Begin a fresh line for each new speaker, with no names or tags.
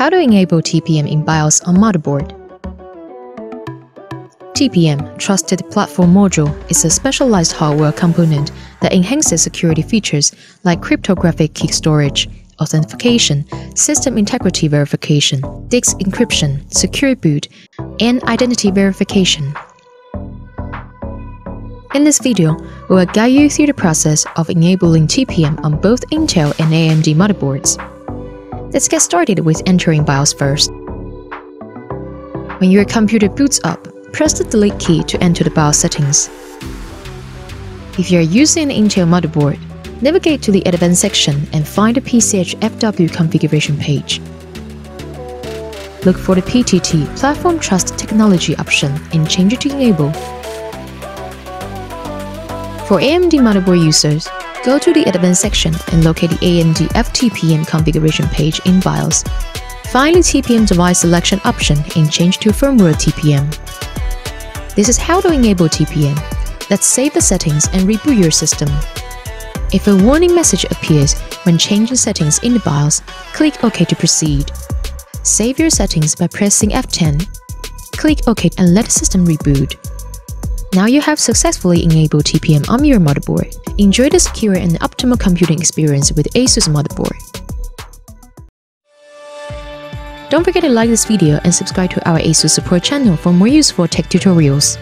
How to enable TPM in BIOS on motherboard. TPM, Trusted Platform Module, is a specialized hardware component that enhances security features like cryptographic key storage, authentication, system integrity verification, disk encryption, secure boot, and identity verification. In this video, we will guide you through the process of enabling TPM on both Intel and AMD motherboards. Let's get started with entering BIOS first. When your computer boots up, press the delete key to enter the BIOS settings. If you are using an Intel motherboard, navigate to the Advanced section and find the PCH FW configuration page. Look for the PTT Platform Trust Technology option and change it to Enable. For AMD motherboard users, go to the Advanced section and locate the AMD FTPM configuration page in BIOS. Find the TPM device selection option and change to firmware TPM. This is how to enable TPM. Let's save the settings and reboot your system. If a warning message appears when changing settings in the BIOS, click OK to proceed. Save your settings by pressing F10. Click OK and let the system reboot. Now you have successfully enabled TPM on your motherboard. Enjoy the secure and optimal computing experience with ASUS motherboard. Don't forget to like this video and subscribe to our ASUS support channel for more useful tech tutorials.